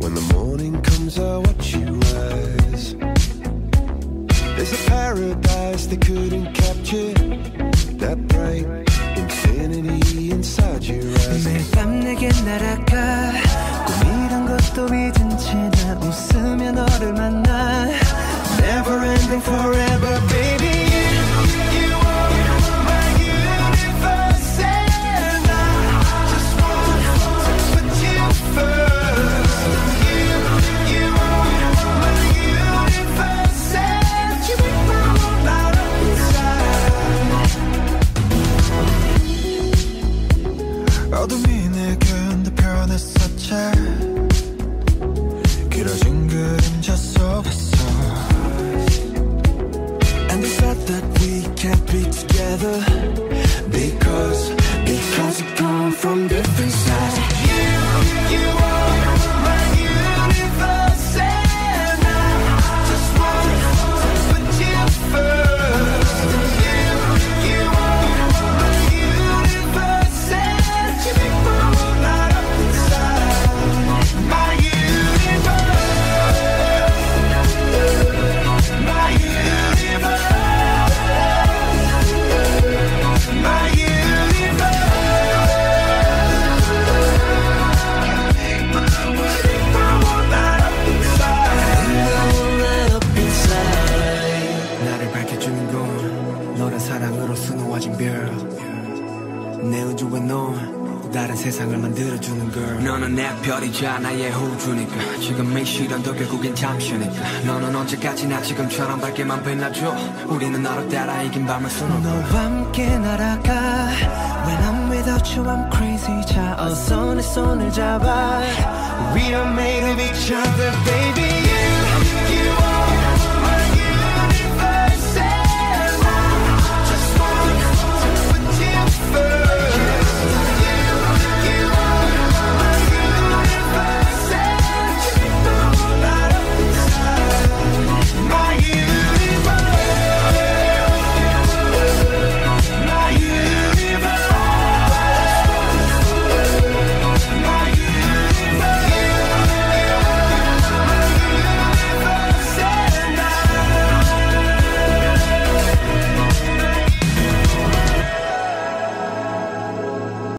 When the morning comes, I watch you rise. paradise they couldn't capture. That bright infinity inside your eyes. 매일 밤 내게 날아가 꿈이란 것도 잊은 채 나 웃으며 너를 만나 Never ending forever 흔들편했었지 길어진 그림자 속에서 And they said that we can't be together Because, because we come from different sides 사랑으로 수놓아진 별내 우주에 넌 다른 세상을 만들어주는 걸 너는 내 별이자 나의 호주니까. 지금 이 시련도 결국엔 잠시니까. 너는 언제까지나 지금처럼 밝게만 빛나줘. 우리는 너를 따라 이긴 밤을 수놓고. 너와 함께 날아가. When I'm without you I'm crazy. 자 어서 내 손을 잡아. We are made of each other baby